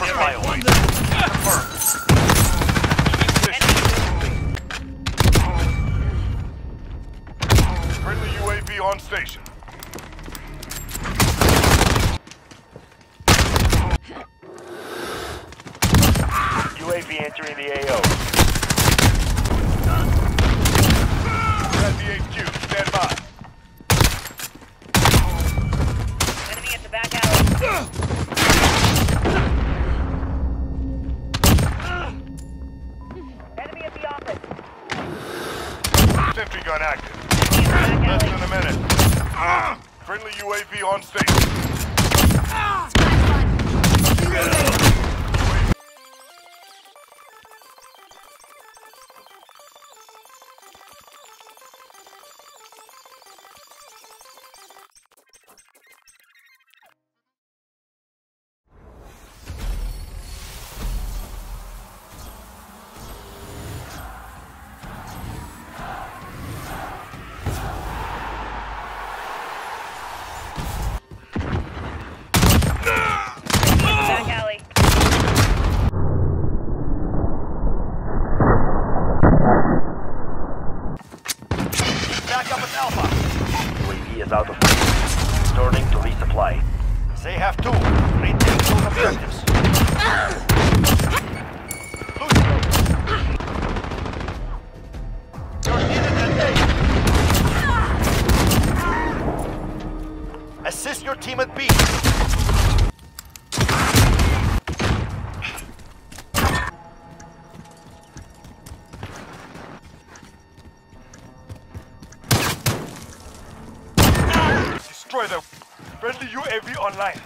for spyway. Friendly UAV on station. UAV entering the AO. At stand by. Sentry gun active. Less than a minute. Friendly UAV on station. alley. Is out of range. Returning to resupply. They have two. Retain those objectives. Assist your team at B. Destroy them. Friendly UAV online.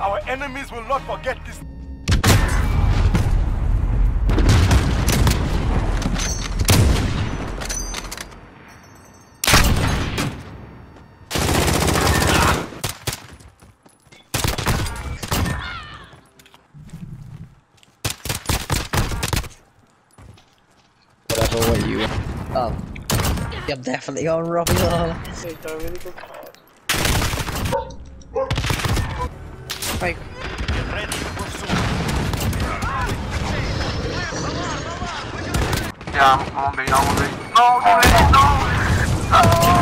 Our enemies will not forget this. Whatever, what you Um, oh. You're definitely on Robbie Lawler. Ready to pursue. Yeah, I'm on me, I'm on me. No, no! Capture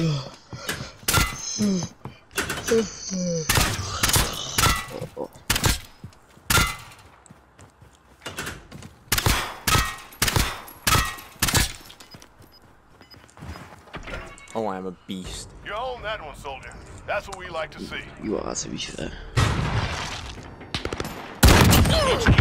Oh, I'm a beast. You own that one, soldier. That's what we like to see. you are to be fair. HQ is